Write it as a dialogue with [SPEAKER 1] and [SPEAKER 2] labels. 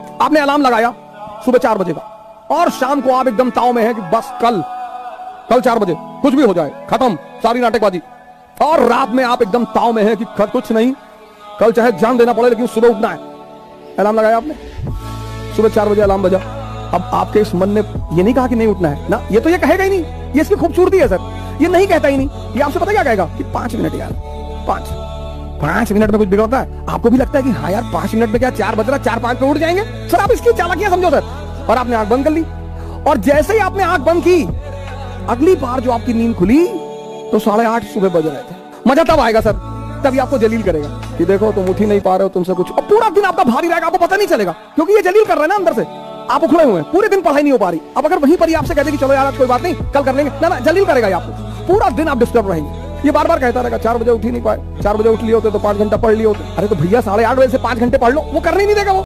[SPEAKER 1] आपने अलार्म लगाया सुबह चार बजे का। और शाम को आप एकदम ताव में है कि बस कल कल चार बजे, कुछ भी हो जाए, खत्म, सारी नाटकबाजी। और रात में आप एकदम ताव में है कि कुछ नहीं, कल चाहे जान देना पड़े लेकिन सुबह उठना है। अलार्म लगाया आपने? सुबह चार बजे अलार्म बजा। अब आपके इस मन ने ये नहीं कहा कि नहीं उठना है। ना, ये तो ये कहेगा ही नहीं। ये इसकी खूबसूरती है, सर। ये नहीं कहता ही नहीं। ये आपसे पता क्या कहेगा? कि पाँच मिनट यार, पाँच। पाँच मिनट में कुछ बिगड़ता है। आपको भी लगता है कि हाँ यार, पाँच मिनट में क्या चार बज रहा, चार पाँच पे उठ जाएँगे? सर, आप इसकी चालाकियाँ समझो सर। और आपने आँख बंद कर ली। और जैसे ही आपने आँख बंद की, अगली बार जो आपकी नींद खुली तो साढ़े आठ सुबह बज रहे थे। मज़ा तब आएगा सर, तभी आपको जलील करेगा। कि देखो, तुम उठ ही नहीं पा रहे हो तुमसे कुछ। और पूरा दिन आपका भारी रहेगा आपको पता नहीं चलेगा, क्योंकि ये जलील कर रहे हैं ना अंदर से। आप उखड़े हुए हैं, पूरे दिन पढ़ाई नहीं हो पा रही। अब अगर वहीं पर ही आपसे कहते कि चलो यार कोई बात नहीं, कल कर लेंगे। ना ना, जलील करेगा आपको। पूरा दिन आप डिस्टर्ब रहेंगे। ये बार बार कहता रहेगा, चार बजे उठ ही नहीं पाए। चार बजे उठ लिए होते तो पाँच घंटा पढ़ लिए होते। अरे तो भैया साढ़े आठ बजे से पाँच घंटे पढ़ लो, वो करने ही नहीं देगा वो।